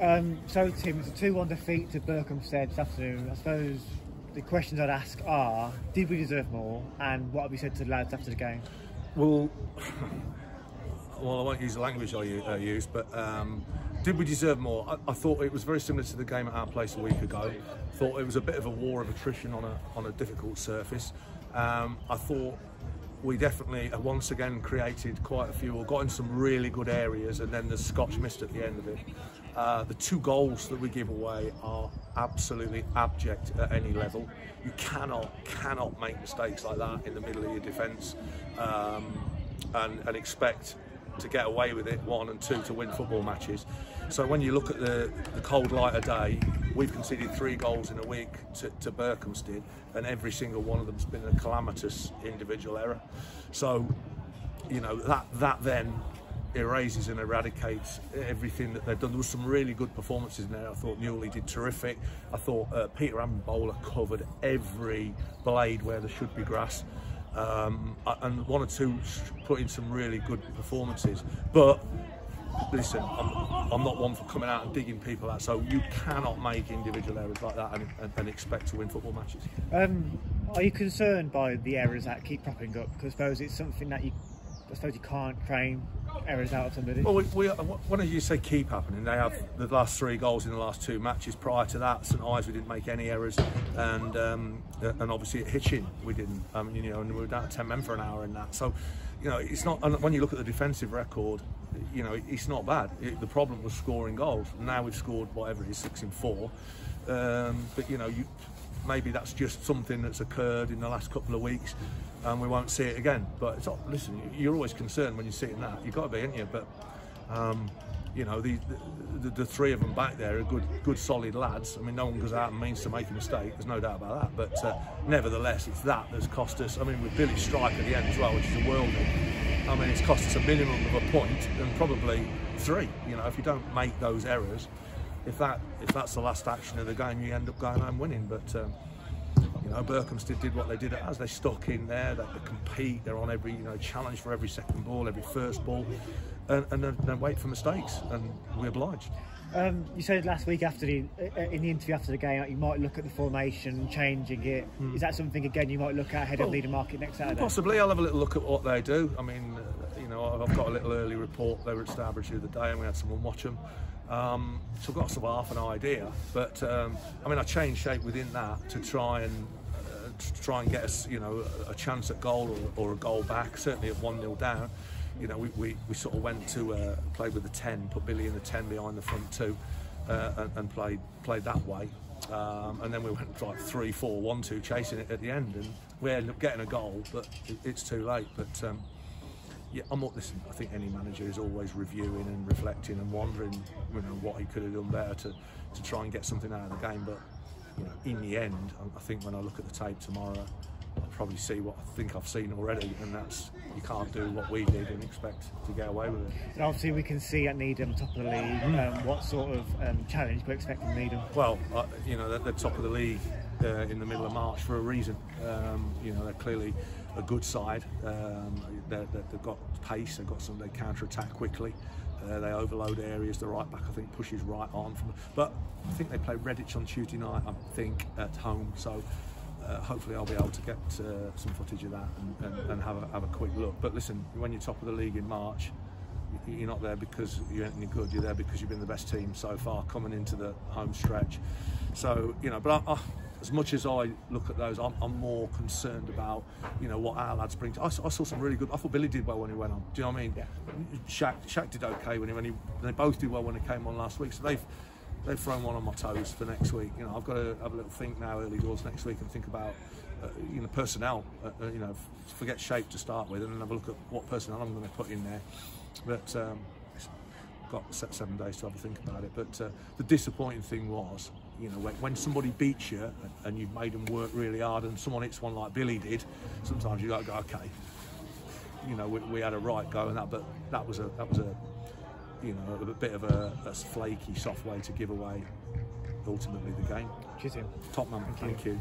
Um, so, Tim, it's a 2 1 defeat to Berkhamsted this afternoon. I suppose the questions I'd ask are did we deserve more? And what have you said to the lads after the game? Well, well, I won't use the language I uh, use, but um, did we deserve more? I, I, thought it was very similar to the game at our place a week ago. Thought it was a bit of a war of attrition on a on a difficult surface. Um, I thought we definitely uh, once again created quite a few or got in some really good areas and then the Scotch missed at the end of it. Uh, the two goals that we give away are absolutely abject at any level. You cannot cannot make mistakes like that in the middle of your defence um, and, and expect to get away with it, one and two to win football matches. So when you look at the, the cold light of day, we've conceded three goals in a week to, to Berkhamsted, and every single one of them's been a calamitous individual error. So, you know, that, that then erases and eradicates everything that they've done. There was some really good performances in there. I thought Newley did terrific. I thought uh, Peter Bowler covered every blade where there should be grass. Um, and one or two put in some really good performances. But listen, I'm, I'm, not one for coming out and digging people out. So you cannot make individual errors like that and, and, and expect to win football matches. Um, are you concerned by the errors that keep popping up? Because I suppose it's something that you, I suppose you can't frame errors out of somebody. Well, we, we, when you say keep happening, they have the last three goals in the last two matches. Prior to that, St Ives we didn't make any errors, and um, and obviously at Hitchin we didn't. Um, you know, and we were down ten men for an hour in that. So, you know, it's not. when you look at the defensive record, you know, it's not bad. It, the problem was scoring goals. Now we've scored whatever it is, six in four. Um, but you know, you, maybe that's just something that's occurred in the last couple of weeks and we won't see it again. But it's not, listen, you're always concerned when you're seeing that. You've got to be, aren't you? But um, you know, the, the, the three of them back there are good, good, solid lads. I mean, no one goes out and means to make a mistake. There's no doubt about that. But uh, nevertheless, it's that that's cost us. I mean, with Billy Strike at the end as well, which is a worldie. I mean, it's cost us a minimum of a point and probably three. You know, if you don't make those errors, if that if that's the last action of the game, you end up going home winning. But um, you know, Berkhamsted did what they did as they stuck in there, they, they compete, they're on every, you know, challenge for every second ball, every first ball, and, and then, then wait for mistakes, and we obliged. Um, you said last week after the uh, in the interview after the game you might look at the formation, changing it. Mm. Is that something again you might look at ahead well, of Needham Market next Saturday? Possibly. I'll have a little look at what they do. I mean, uh, you know, I've got a little early report. They were at Stourbridge the other day, and we had someone watch them. Um, so I've got sort of half an idea. But um, I mean, I changed shape within that to try and uh, to try and get us, you know, a chance at goal or, or a goal back. Certainly at one 0 down. You know, we, we, we sort of went to uh, play with the ten, put Billy in the ten behind the front two, uh, and, and, played played that way. Um, and then we went like three, four, one, two, chasing it at the end, and we ended up getting a goal, but it, it's too late. But um, yeah, I'm not. Listen, I think any manager is always reviewing and reflecting and wondering, you know, what he could have done better to, to try and get something out of the game. But you know, in the end, I think when I look at the tape tomorrow, I'll probably see what I think I've seen already, and that's you can't do what we did and expect to get away with it. And obviously, we can see at Needham, top of the league, mm. um, what sort of um, challenge we're expecting Needham. Well, uh, you know, they're, they're, top of the league uh, in the middle of March for a reason. Um, you know, they're clearly a good side. Um, they have got pace. They've got some. They counter attack quickly. Uh, they overload areas. The right back, I think, pushes right on. From, but I think they play Redditch on Tuesday night. I think at home. So uh, hopefully, I'll be able to get uh, some footage of that and, and, and have a have a quick look. But listen, when you're top of the league in March, you're not there because you're any good. You're there because you've been the best team so far coming into the home stretch. So you know, but I, I as much as I look at those, I'm, I'm, more concerned about, you know, what our lads bring. To, I, I, saw some really good. I thought Billy did well when he went on. Do you know what I mean? Yeah. Shaq, Shaq did okay when he when he. They both did well when he came on last week. So they've they've thrown one on my toes for next week. You know, I've got to have a little think now, early doors next week, and think about. Uh, you know, personnel. Uh, uh, you know, forget shape to start with, and then have a look at what personnel I'm going to put in there. But um, got seven days to have a think about it. But uh, the disappointing thing was you know, when, when somebody beats you and you've made them work really hard and someone hits one like Billy did, sometimes you got to go, okay, you know, we, we, had a right go and that, but that was a, that was a, you know, a bit of a, a flaky, soft way to give away ultimately the game. Cheers, Top man, thank, thank you. you.